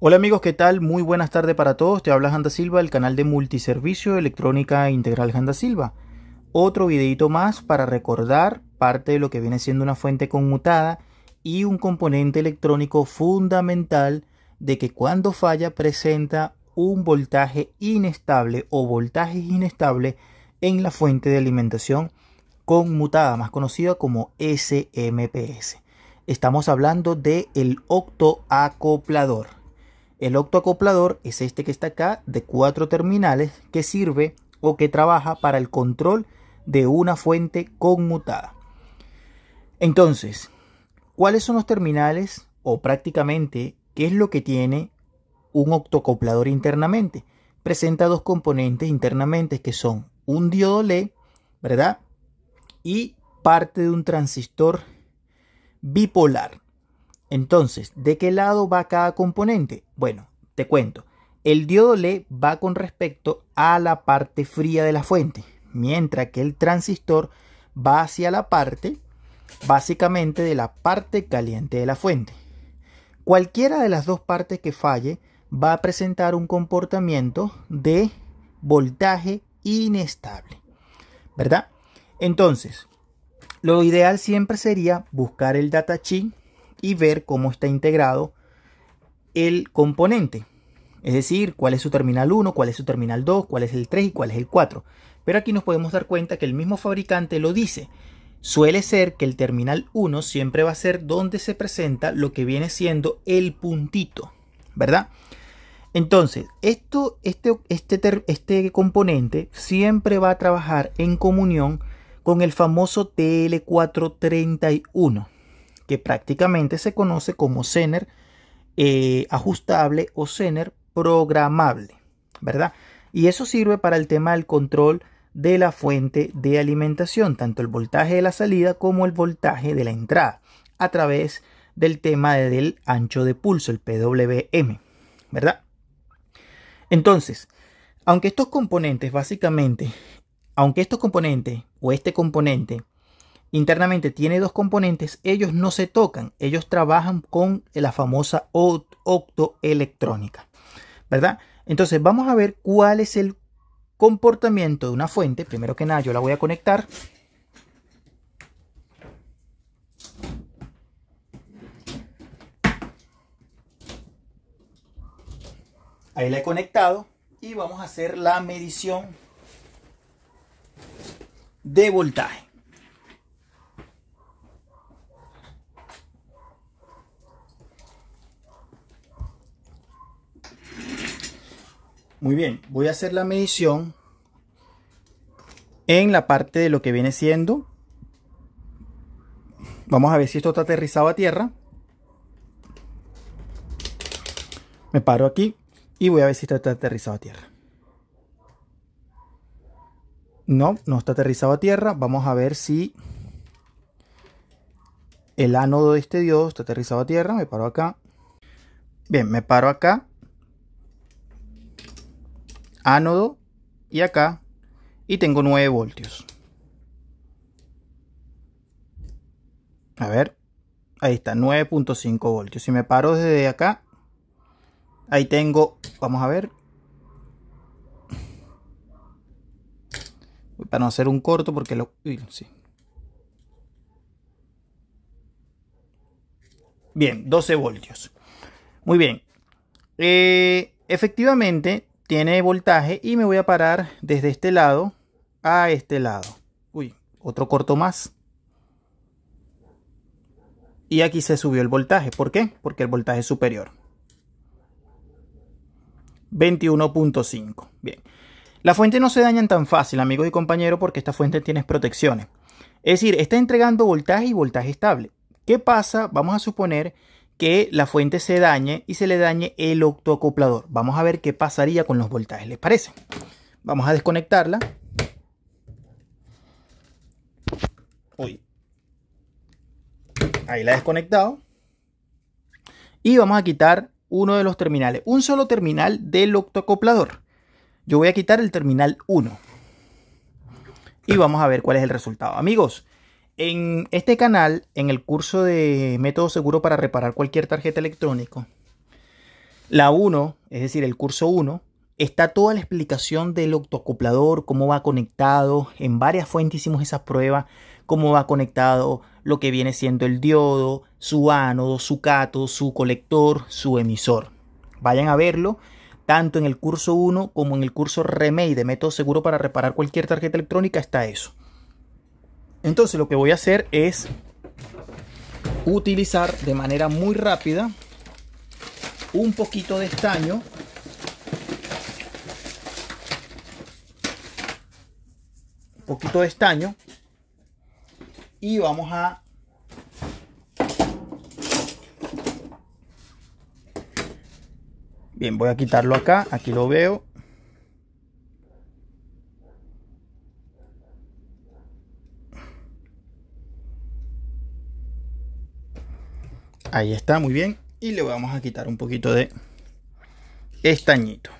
Hola amigos, ¿qué tal? Muy buenas tardes para todos. Te habla Janda Silva del canal de multiservicio electrónica integral Janda Silva. Otro videito más para recordar parte de lo que viene siendo una fuente conmutada y un componente electrónico fundamental de que cuando falla presenta un voltaje inestable o voltaje inestable en la fuente de alimentación conmutada, más conocida como SMP/S. Estamos hablando del el octoacoplador. El octoacoplador es este que está acá de cuatro terminales que sirve o que trabaja para el control de una fuente conmutada. Entonces, ¿cuáles son los terminales o prácticamente qué es lo que tiene un octoacoplador internamente? Presenta dos componentes internamente que son un diodo LED, ¿verdad? Y parte de un transistor bipolar. Entonces, ¿de qué lado va cada componente? Bueno, te cuento. El diodo LED va con respecto a la parte fría de la fuente, mientras que el transistor va hacia la parte, básicamente, de la parte caliente de la fuente. Cualquiera de las dos partes que falle va a presentar un comportamiento de voltaje inestable, ¿verdad? Entonces, lo ideal siempre sería buscar el datasheet y ver cómo está integrado el componente. Es decir, cuál es su terminal 1, cuál es su terminal 2, cuál es el 3 y cuál es el 4. Pero aquí nos podemos dar cuenta que el mismo fabricante lo dice. Suele ser que el terminal 1 siempre va a ser donde se presenta lo que viene siendo el puntito, ¿verdad? Entonces, esto, este, este, este componente siempre va a trabajar en comunión con el famoso TL431 que prácticamente se conoce como Zener eh, ajustable o Zener programable, ¿verdad? Y eso sirve para el tema del control de la fuente de alimentación, tanto el voltaje de la salida como el voltaje de la entrada, a través del tema del ancho de pulso, el PWM, ¿verdad? Entonces, aunque estos componentes básicamente, aunque estos componentes o este componente internamente tiene dos componentes, ellos no se tocan, ellos trabajan con la famosa optoelectrónica, ¿verdad? Entonces vamos a ver cuál es el comportamiento de una fuente. Primero que nada yo la voy a conectar. Ahí la he conectado y vamos a hacer la medición de voltaje. Muy bien, voy a hacer la medición en la parte de lo que viene siendo. Vamos a ver si esto está aterrizado a tierra. Me paro aquí y voy a ver si está aterrizado a tierra. No, no está aterrizado a tierra. Vamos a ver si el ánodo de este diodo está aterrizado a tierra. Me paro acá. Bien, me paro acá ánodo y acá y tengo 9 voltios. A ver, ahí está, 9.5 voltios. Si me paro desde acá, ahí tengo, vamos a ver. Para no hacer un corto porque lo... sí. Bien, 12 voltios. Muy bien. Eh, efectivamente, tiene voltaje y me voy a parar desde este lado a este lado. Uy, otro corto más. Y aquí se subió el voltaje. ¿Por qué? Porque el voltaje es superior. 21.5. Bien. La fuente no se daña tan fácil, amigos y compañeros, porque esta fuente tiene protecciones. Es decir, está entregando voltaje y voltaje estable. ¿Qué pasa? Vamos a suponer que la fuente se dañe y se le dañe el octoacoplador. Vamos a ver qué pasaría con los voltajes, ¿les parece? Vamos a desconectarla. Uy. Ahí la he desconectado. Y vamos a quitar uno de los terminales. Un solo terminal del octoacoplador. Yo voy a quitar el terminal 1. Y vamos a ver cuál es el resultado. Amigos, en este canal, en el curso de método seguro para reparar cualquier tarjeta electrónica, La 1, es decir, el curso 1, está toda la explicación del octocoplador, cómo va conectado. En varias fuentes hicimos esa prueba, cómo va conectado lo que viene siendo el diodo, su ánodo, su cátodo, su colector, su emisor. Vayan a verlo tanto en el curso 1 como en el curso Remake de método seguro para reparar cualquier tarjeta electrónica está eso. Entonces lo que voy a hacer es utilizar de manera muy rápida un poquito de estaño. Un poquito de estaño. Y vamos a bien voy a quitarlo acá. Aquí lo veo ahí está muy bien y le vamos a quitar un poquito de estañito.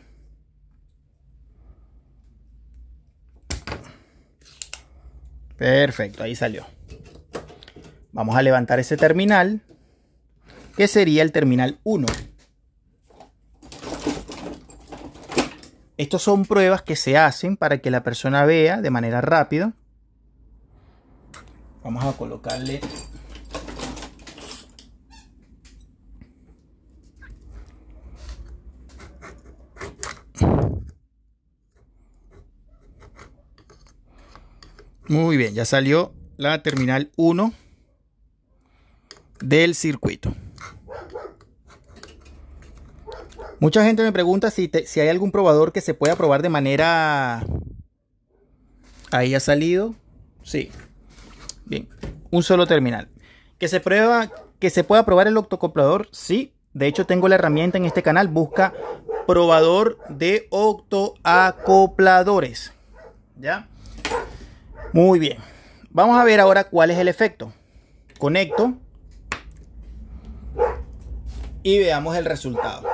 Perfecto, ahí salió. Vamos a levantar ese terminal, que sería el terminal 1. Estos son pruebas que se hacen para que la persona vea de manera rápida. Vamos a colocarle Muy bien, ya salió la terminal 1 del circuito. Mucha gente me pregunta si, si, hay algún probador que se pueda probar de manera... Ahí ha salido. Sí. Bien. Un solo terminal. Que se prueba, que se pueda probar el octocoplador. Sí. De hecho, tengo la herramienta en este canal. Busca probador de octoacopladores. ¿Ya? Muy bien. Vamos a ver ahora cuál es el efecto. Conecto. Y veamos el resultado.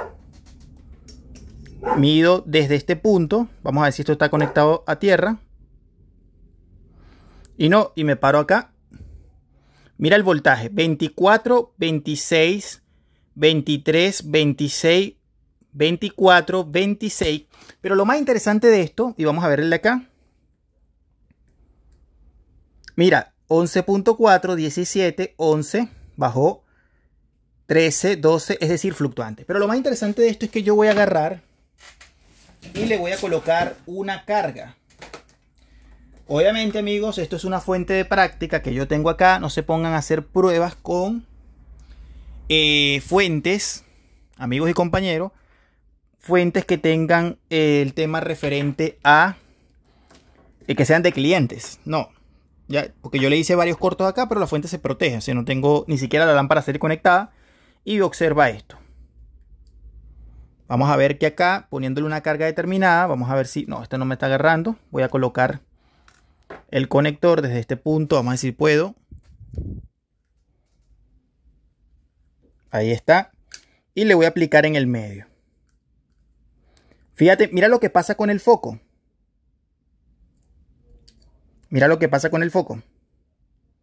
Mido desde este punto. Vamos a ver si esto está conectado a tierra. Y no, y me paro acá. Mira el voltaje. 24, 26, 23, 26, 24, 26. Pero lo más interesante de esto, y vamos a verle acá. Mira, 11.4, 17, 11, bajó 13, 12, es decir, fluctuante. Pero lo más interesante de esto es que yo voy a agarrar y le voy a colocar una carga. Obviamente, amigos, esto es una fuente de práctica que yo tengo acá. No se pongan a hacer pruebas con eh, fuentes, amigos y compañeros, fuentes que tengan el tema referente a eh, que sean de clientes. No, porque yo le hice varios cortos acá, pero la fuente se protege. O sea, no tengo ni siquiera la lámpara ser conectada. Y observa esto. Vamos a ver que acá, poniéndole una carga determinada, vamos a ver si... No, este no me está agarrando. Voy a colocar el conector desde este punto. Vamos a ver si puedo. Ahí está. Y le voy a aplicar en el medio. Fíjate, mira lo que pasa con el foco. Mira lo que pasa con el foco.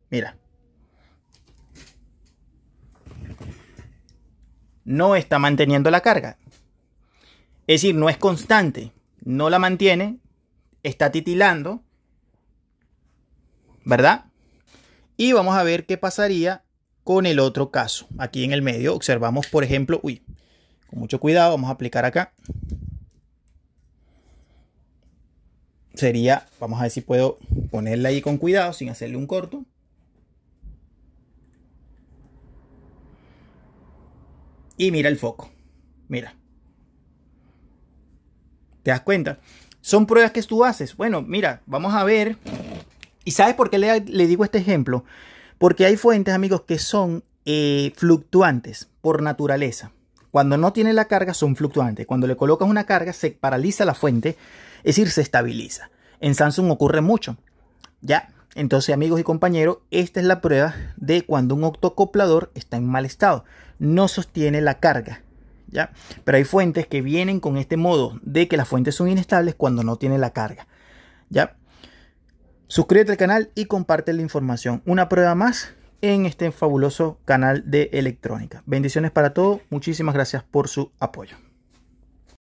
Mira. No está manteniendo la carga. Es decir, no es constante. No la mantiene. Está titilando. ¿Verdad? Y vamos a ver qué pasaría con el otro caso. Aquí en el medio observamos, por ejemplo, uy, con mucho cuidado, vamos a aplicar acá. Sería, vamos a ver si puedo ponerla ahí con cuidado sin hacerle un corto. Y mira el foco. Mira. ¿Te das cuenta? Son pruebas que tú haces. Bueno, mira, vamos a ver. ¿Y sabes por qué le, digo este ejemplo? Porque hay fuentes, amigos, que son eh, fluctuantes por naturaleza. Cuando no tiene la carga son fluctuantes. Cuando le colocas una carga se paraliza la fuente es decir, se estabiliza. En Samsung ocurre mucho. Ya, entonces amigos y compañeros, esta es la prueba de cuando un octocoplador está en mal estado. No sostiene la carga. ¿Ya? Pero hay fuentes que vienen con este modo de que las fuentes son inestables cuando no tiene la carga. ¿Ya? Suscríbete al canal y comparte la información. Una prueba más en este fabuloso canal de electrónica. Bendiciones para todos. Muchísimas gracias por su apoyo.